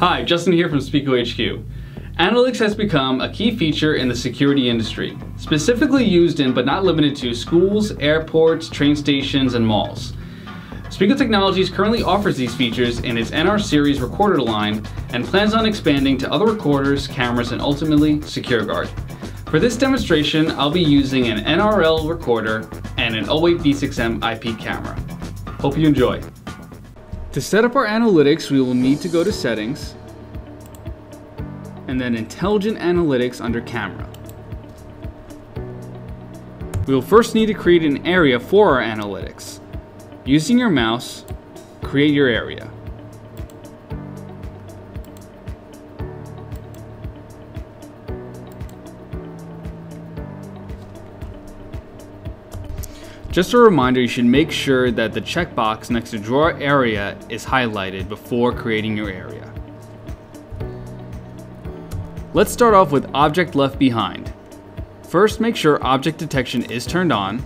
Hi, Justin here from Speco HQ. Analytics has become a key feature in the security industry, specifically used in but not limited to schools, airports, train stations, and malls. Speco Technologies currently offers these features in its NR series recorder line and plans on expanding to other recorders, cameras, and ultimately SecureGuard. For this demonstration, I'll be using an NRL recorder and an 08D6M IP camera. Hope you enjoy. To set up our analytics, we will need to go to Settings, and then Intelligent Analytics under Camera. We will first need to create an area for our analytics. Using your mouse, create your area. Just a reminder, you should make sure that the checkbox next to drawer area is highlighted before creating your area. Let's start off with object left behind. First make sure object detection is turned on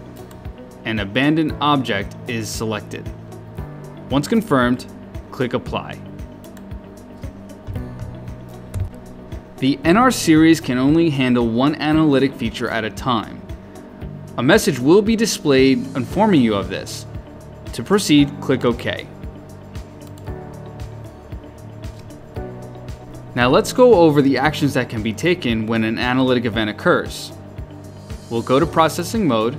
and abandoned object is selected. Once confirmed, click apply. The NR series can only handle one analytic feature at a time. A message will be displayed informing you of this. To proceed, click OK. Now let's go over the actions that can be taken when an analytic event occurs. We'll go to processing mode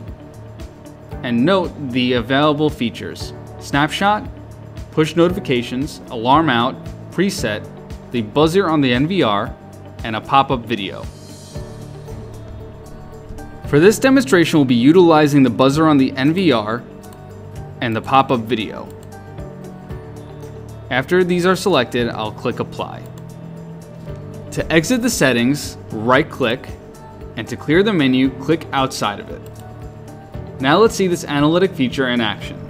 and note the available features. Snapshot, push notifications, alarm out, preset, the buzzer on the NVR, and a pop-up video. For this demonstration, we'll be utilizing the buzzer on the NVR and the pop-up video. After these are selected, I'll click Apply. To exit the settings, right-click, and to clear the menu, click outside of it. Now let's see this analytic feature in action.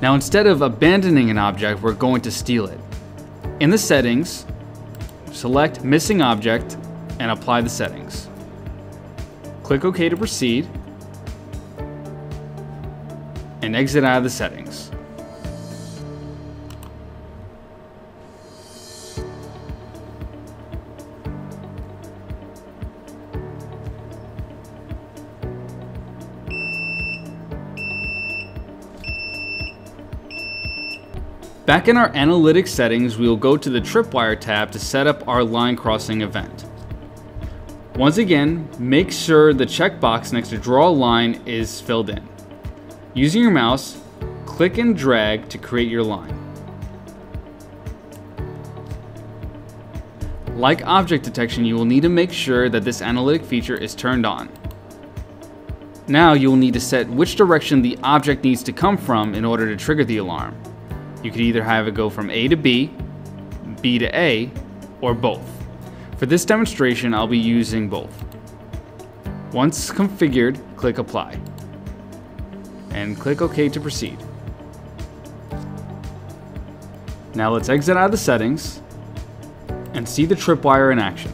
Now instead of abandoning an object, we're going to steal it. In the settings, select missing object and apply the settings. Click OK to proceed and exit out of the settings. Back in our analytics settings, we will go to the tripwire tab to set up our line crossing event. Once again, make sure the checkbox next to draw a line is filled in. Using your mouse, click and drag to create your line. Like object detection, you will need to make sure that this analytic feature is turned on. Now you will need to set which direction the object needs to come from in order to trigger the alarm. You could either have it go from A to B, B to A, or both. For this demonstration, I'll be using both. Once configured, click Apply. And click OK to proceed. Now let's exit out of the settings and see the tripwire in action.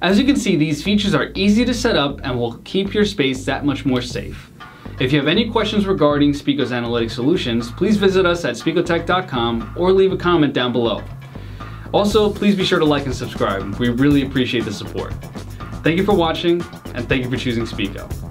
As you can see, these features are easy to set up and will keep your space that much more safe. If you have any questions regarding Speco's analytic solutions, please visit us at specotech.com or leave a comment down below. Also, please be sure to like and subscribe. We really appreciate the support. Thank you for watching, and thank you for choosing Speco.